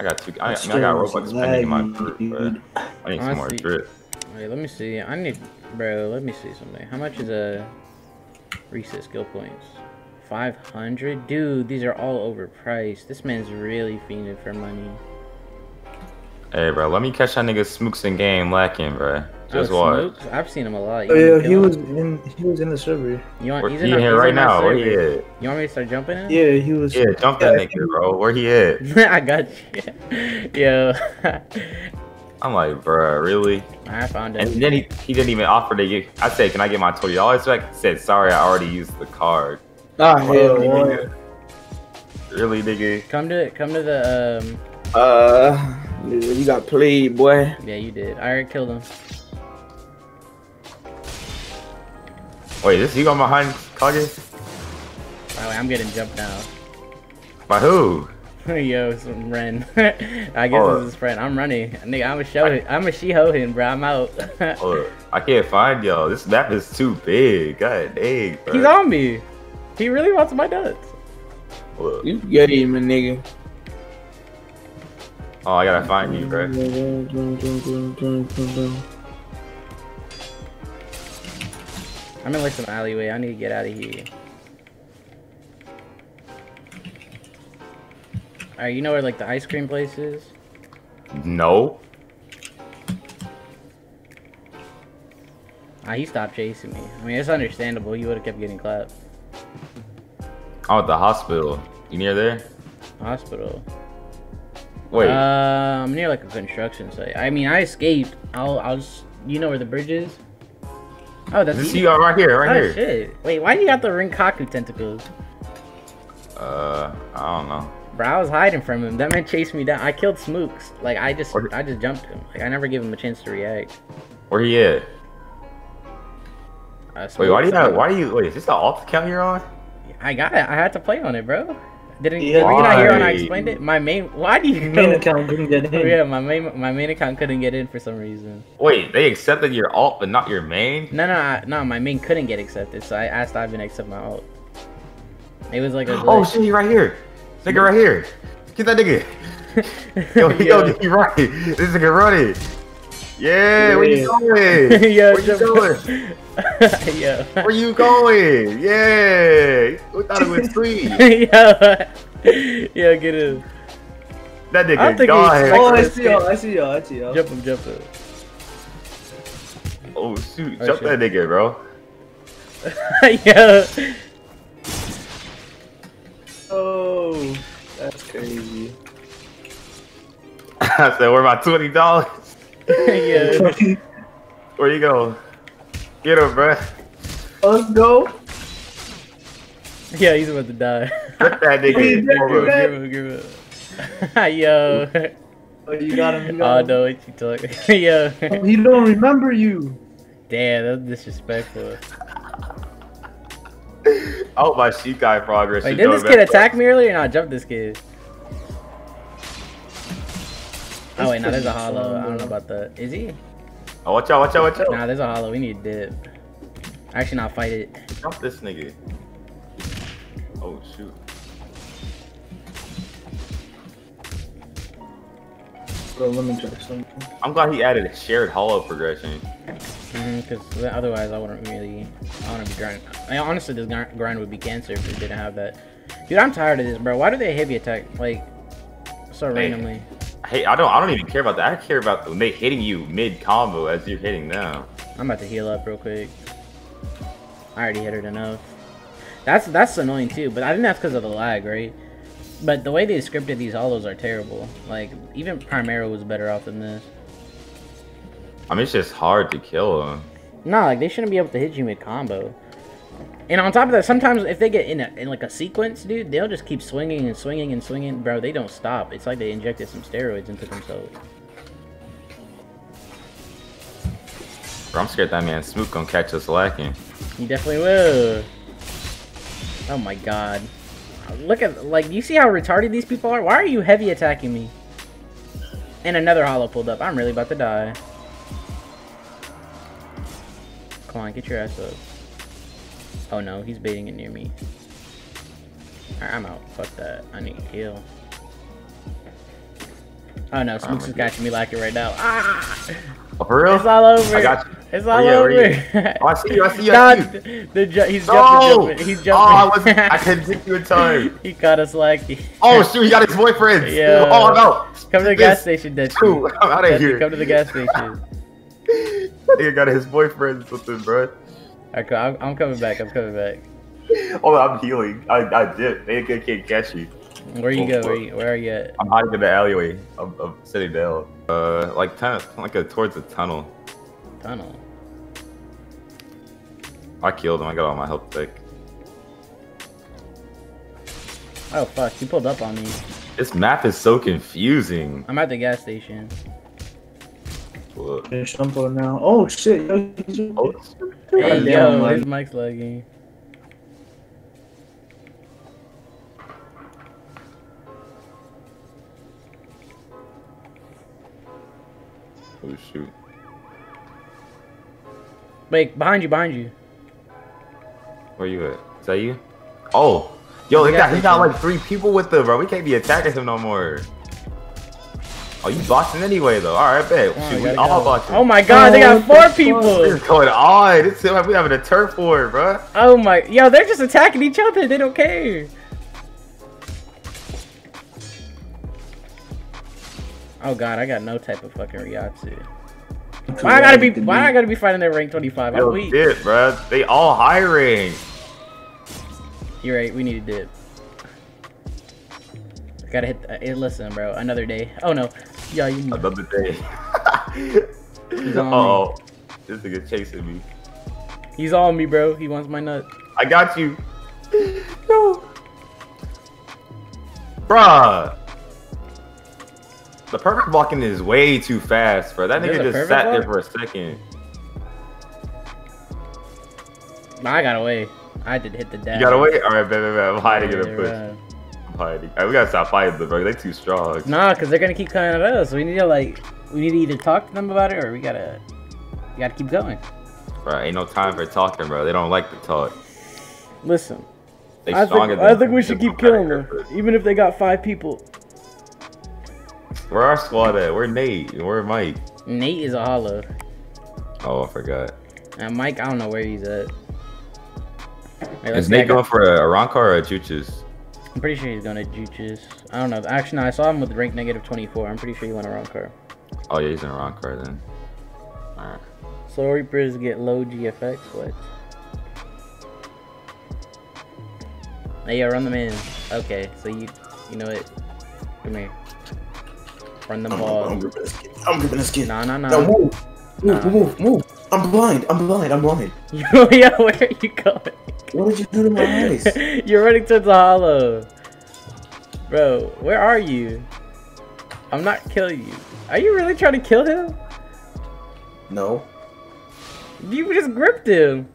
I got two. I, I, mean, I got robot spending in my group, bro. I need some more drip. Wait, let me see. I need, bro. Let me see something. How much is a reset skill points? 500? Dude, these are all overpriced. This man's really fiending for money. Hey, bro, let me catch that nigga Smooks in game lacking, bro. Just oh, watch. Smooks? I've seen him a lot. You oh, yeah, he was in he was in the server. You want? He's he in, here right now. Where he at? You want me to start jumping in? Yeah, he was. Yeah, jump that nigga, bro. Where he at? I got you. Yo. I'm like, bro, really? I found him. And then he, he didn't even offer to get. I said, can I get my twenty dollars back? He said, sorry, I already used the card. Ah, hell, nigga. Really, nigga? Come to it, come to the um. Uh, you got played, boy. Yeah, you did. I already killed him. Wait, this you going behind Kage? By the way, I'm getting jumped now. By who? Yo, some Ren. I guess oh. this is his friend. I'm running. Nigga, I'm a show I'm a Shihoin, bro. I'm out. oh, I can't find y'all. This map is too big. God dang, bro. He's on me. He really wants my nuts. Look. You get him, nigga. Oh, I gotta find you, bro. I'm in like some alleyway. I need to get out of here. Alright, you know where like the ice cream place is? No. Ah, he stopped chasing me. I mean, it's understandable. He would have kept getting clapped. Oh, the hospital. You near there? Hospital. Wait. Uh, I'm near like a construction site. I mean, I escaped. I'll, I'll just, you know where the bridge is? Oh, that's this you right here, right oh, here. shit. Wait, why do you got the Rinkaku tentacles? Uh, I don't know. Bro, I was hiding from him. That man chased me down. I killed Smooks. Like I just, Where... I just jumped him. Like I never gave him a chance to react. Where he at? Uh, wait, why do you have? Why do you? Wait, is this the alt account you're on? I got it. I had to play on it, bro. Didn't, yeah, did we not hear when I explained it? My main why do you main account couldn't get in? Yeah, my main my main account couldn't get in for some reason. Wait, they accepted your alt but not your main? No, no, I, no. My main couldn't get accepted, so I asked Ivan to accept my alt. It was like a. Oh, glitch. Oh shit! He right here. Nigga right here. Get that nigga. yo, yo, yo, he right. This nigga running. Yeah, where you going? yeah, where you going? yeah. Where you going? Yeah. We thought it was sweet. yeah. Yeah, get in. That nigga gone. Oh, I see y'all. I see y'all. I see y'all. Jump him, jump him. Oh shoot! Oh, jump shit. that nigga, bro. yeah. Oh, that's crazy. I said, "Where my twenty dollars?" yeah. Where you go? Get him, bro. Let's go. Yeah, he's about to die. Get that nigga. give him, give him. Yo. Oh, you got him. You got oh, him. no, what you talking? Yo. Oh, he don't remember you. Damn, that's disrespectful. oh, my Shikai progress. Wait, did this kid attack me earlier? No, I jumped this kid. Oh wait, now there's a hollow. I don't know about that. Is he? Oh, watch out, watch out, watch out. Nah, there's a hollow. We need dip. Actually, not fight it. Jump this nigga. Oh, shoot. Bro, let me check something. I'm glad he added a shared hollow progression. Because mm-hmm, otherwise, I wouldn't really. I want to be grinding. I mean, honestly, this grind would be cancer if we didn't have that. Dude, I'm tired of this, bro. Why do they heavy attack like so randomly? Hey, I don't. I don't even care about that. I care about when they hitting you mid combo as you're hitting them. I'm about to heal up real quick. I already hit her enough. That's that's annoying too, but I think that's because of the lag, right? But the way they scripted these hollows are terrible. Like even Primero was better off than this. I mean, it's just hard to kill them. Nah, like they shouldn't be able to hit you mid combo. And on top of that, sometimes if they get in, a, in like a sequence, dude, they'll just keep swinging and swinging and swinging. Bro, they don't stop. It's like they injected some steroids into themselves. Bro, I'm scared that man Smook gonna catch us lacking. He definitely will. Oh my god. Look at, like, you see how retarded these people are? Why are you heavy attacking me? And another hollow pulled up. I'm really about to die. Come on, get your ass up. Oh no, he's baiting it near me. Right, I'm out. Fuck that. I need to heal. Oh no, Smooks is catching me like it right now. Ah! Oh, for real? It's all over. I got you. It's all you over. Oh, I see you. I see you. I see you. the ju- he's No! jumping, jumping. He's jumping. Oh, I wasn't. I couldn't get you in time. he caught us lucky. Oh shoot, he got his boyfriend. Yeah. Oh, I'm. Come to the This- gas station, Dutchy. Cool. I'm out of here. Come to the gas station. That nigga got his boyfriend or something, bro. Alright. I'm, I'm coming back. I'm coming back. Oh, I'm healing. I, I did. They can't can't catch you. Where you go? Where, you, where are you at? I'm hiding in the alleyway. I'm, I'm. Uh, like kind of like a, towards the tunnel. Tunnel. I killed him. I got all my health back. Oh fuck, You pulled up on me. This map is so confusing. I'm at the gas station. Look. Finish Shunpo now. Oh shit. yo, he's- Oh, Hey damn, yo, like- his mic's lagging. oh shoot. Wait, behind you, behind you. Where you at? Is that you? Oh, yo, The he gas got, he got like three people with him, bro. We can't be attacking him no more. Oh, you boxing anyway though. All right, bet. Come on, Shoot, we we gotta all go. boxing. Oh my god, they Oh, got four the fuck? people. What is going on? It's like we having a turf war, bro. Oh my, yo, they're just attacking each other. They don't care. Oh god, I got no type of fucking Reiatsu. Why I gotta be? Why I gotta be fighting their rank 25? I'm Yo, weak. dip, bro. They all hiring. You're right. We need a dip. Gotta hit. Uh, eh, listen, bro. Another day. Oh no. Yeah, you. Another day. Oh, this nigga chasing me. He's on me, bro. He wants my nut. I got you. No. Bruh. The perfect blocking is way too fast, bro. That There's nigga just sat there for a second. I got away. I did hit the dash. You gotta wait? Alright, bet, bet. I'm hiding in the push. Right. I'm hiding. Alright, we gotta stop fighting them, bro. They too strong. Nah, cause they're gonna keep coming at us. We need to like, we need to either talk to them about it or we gotta, we gotta keep going. Bro, ain't no time for talking, bro. They don't like to talk. Listen, They I think stronger I think we should keep killing them, even if they got five people. Where our squad at? Where Nate? and Where Mike? Nate is a hollow, Oh, I forgot. and Mike, I don't know where he's at. Wait, Is Nate going for a Arrancar or a Juchis? I'm pretty sure he's going to Juches. I don't know. Actually, no, I saw him with rank negative 24. I'm pretty sure he went Arrancar. Oh, yeah, he's in Arrancar then. Soul Reapers get low GFX. What? Hey, yeah, run them in. Okay, so you, you know it. Come here. Run the I'm, ball. I'm gripping his skin. I'm gripping his skin. Nah, nah, No, nah. move. Move, Nah. move, move. I'm blind. I'm blind. I'm blind. Yo, yo, where are you going? What did you do to my eyes? You're running towards the hollow. Bro, where are you? I'm not killing you. Are you really trying to kill him? No. You just gripped him.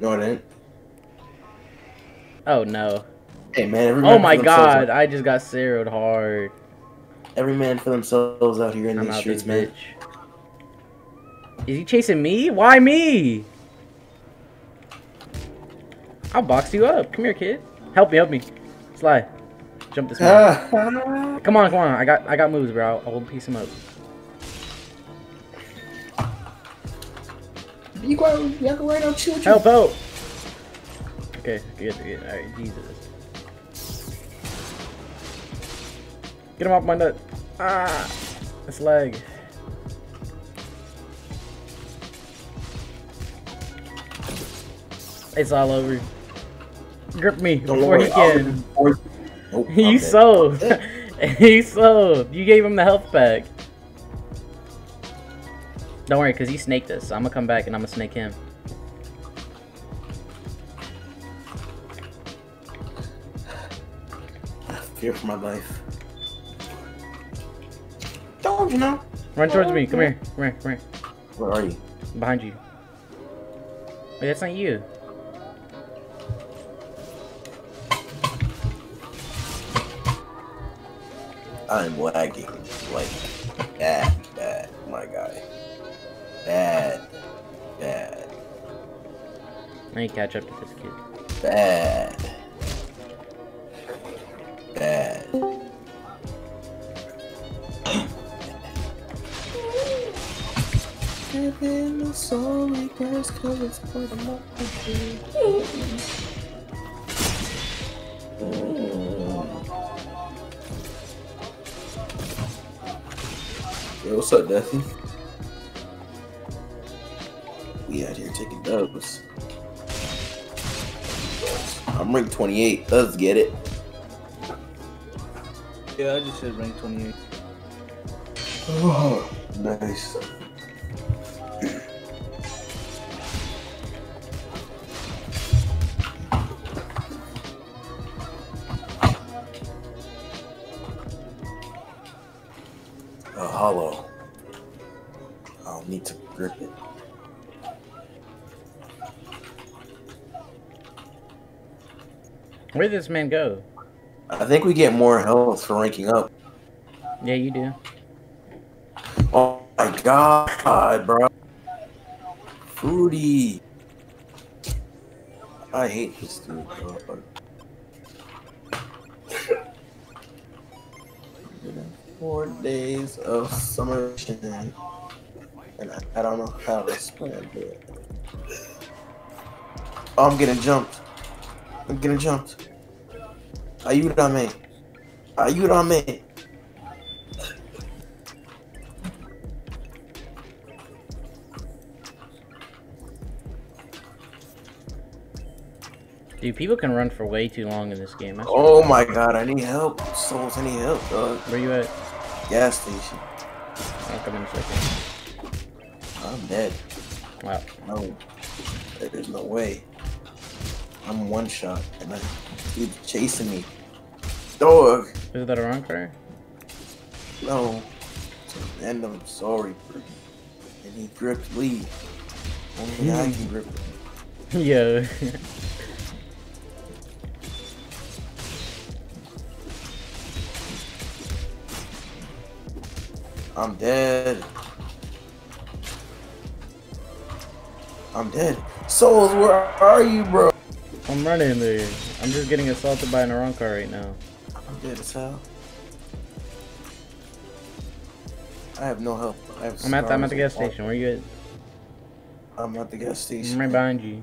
No, I didn't. Oh no. Hey, man. Oh my god, I just got zeroed hard. Every man for themselves out here in I'm these streets, man. bitch. Is he chasing me? Why me? I'll box you up. Come here, kid. Help me, help me. Slide. Jump this way. Come on, come on. I got I got moves, bro. I'll, I'll piece him up. You go, you go right out, you. Help, help. Okay, good, good. Alright, Jesus. Get him off my nut. Ah, this leg. It's all over. Grip me Don't before worry, he can. Nope, dead. sold. he sold. You gave him the health pack. Don't worry, cause he snaked us. I'm gonna come back and I'm gonna snake him. Fear for my life. Don't you know? Run towards me. Come here. Come here. Come here. Where are you? Behind you. Wait, that's not you. I'm lagging. Like, bad, bad, my guy. Bad. Bad. Let me catch up to this kid. Bad. Bad. Cause it's for the. Yo, what's up, Duffy? We out here taking dubs. I'm ranked 28. Let's get it. Yeah, I just said rank 28. Oh, nice. Where did this man go? I think we get more health for ranking up. Yeah, you do. Oh my god, bro. Fruity. I hate this dude, bro. Four days of summer. And I, I don't know how to spell it. Oh, I'm getting jumped. I'm getting jumped. Ayúdame. Ayúdame. Dude, people can run for way too long in this game. Swear. Oh my god, I need help. Souls, I need help, dog. Where you at? Gas station. I'll come in a second. I'm dead. Wow. No. There's no way. I'm one shot and I dude's chasing me. Dog. Is that a Arrancar? No. And I'm sorry bird. And he gripped Lee. Only I can grip. Yo. I'm dead. I'm dead. Souls, where are you, bro? I'm running there. I'm just getting assaulted by an Arrancar right now. I'm dead as hell. I have no help. I have I'm at the, I'm at the gas station. Where you at? I'm at the gas station. I'm right behind you.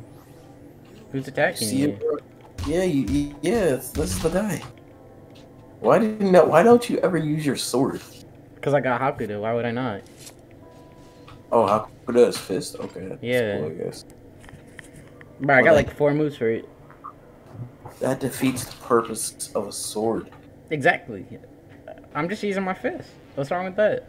Who's attacking you? Yeah, you, you. Yeah, this is the guy. Why didn't? that- Why don't you ever use your sword? Because I got Hakuda. Why would I not? Oh, could does fist? Okay. Yeah. cool, I guess Bro, I got like four moves for it. That defeats the purpose of a sword. Exactly. I'm just using my fist. What's wrong with that?